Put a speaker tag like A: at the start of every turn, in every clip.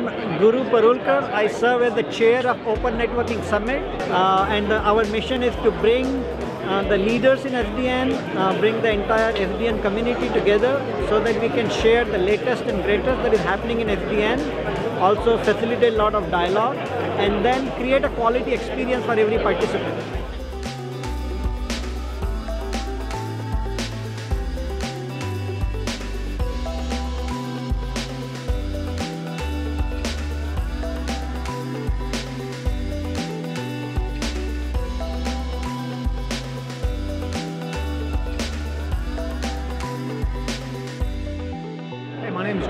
A: Parulkar. I serve as the chair of Open Networking Summit, uh, and uh, our mission is to bring uh, the leaders in SDN, uh, bring the entire SDN community together so that we can share the latest and greatest that is happening in SDN, also facilitate a lot of dialogue, and then create a quality experience for every participant.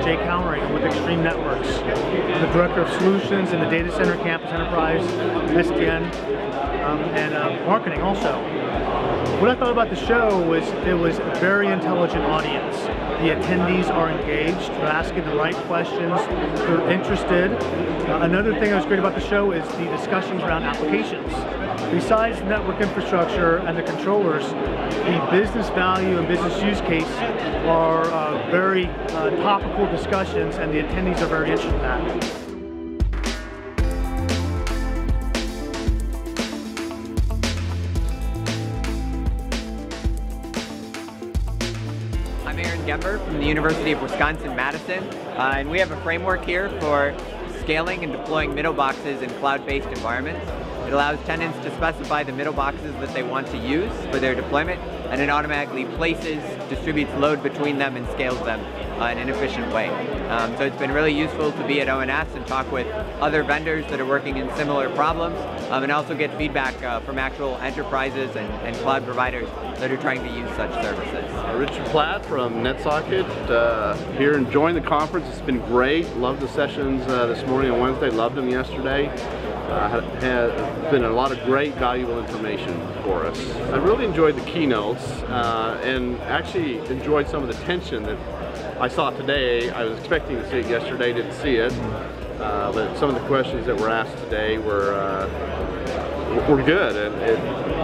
B: Is. I'm with Extreme Networks. I'm the Director of Solutions in the Data Center Campus Enterprise, SDN, um, and uh, marketing also. What I thought about the show was it was a very intelligent audience. The attendees are engaged, they're asking the right questions, they're interested. Uh, another thing that was great about the show is the discussions around applications. Besides network infrastructure and the controllers, the business value and business use case are uh, very uh, topical discussions and the attendees are very interested in that.
C: I'm Aaron Gember from the University of Wisconsin-Madison, uh, and we have a framework here for scaling and deploying middle boxes in cloud-based environments. It allows tenants to specify the middle boxes that they want to use for their deployment, and it automatically places, distributes load between them, and scales them uh, in an efficient way. Um, so it's been really useful to be at ONS and talk with other vendors that are working in similar problems, um, and also get feedback uh, from actual enterprises and, and cloud providers that are trying to use such services.
D: Uh, Richard Platt from NetSocket, uh, here enjoying the conference. It's been great. Loved the sessions uh, this morning and Wednesday. Loved them yesterday. Uh, had been a lot of great valuable information for us. I really enjoyed the keynotes uh, and actually enjoyed some of the tension that I saw today. I was expecting to see it yesterday, didn't see it. Uh, but some of the questions that were asked today were uh, were good, and it,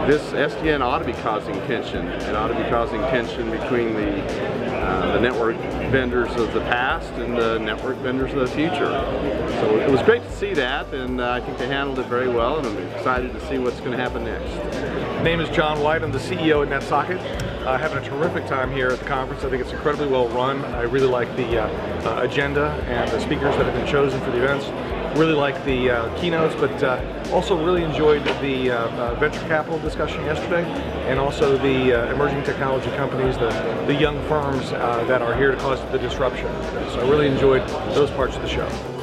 D: this SDN ought to be causing tension. It ought to be causing tension between the uh, the network vendors of the past and the network vendors of the future. So it was great to see that, and uh, I think they handled it very well, and I'm excited to see what's going to happen next.
E: My name is John White. I'm the CEO at NetSocket. Uh, having a terrific time here at the conference. I think it's incredibly well run. I really like the uh, uh, agenda and the speakers that have been chosen for the events. Really like the uh, keynotes, but uh, also really enjoyed the uh, uh, venture capital discussion yesterday, and also the uh, emerging technology companies, the, the young firms uh, that are here to cause the disruption. So I really enjoyed those parts of the show.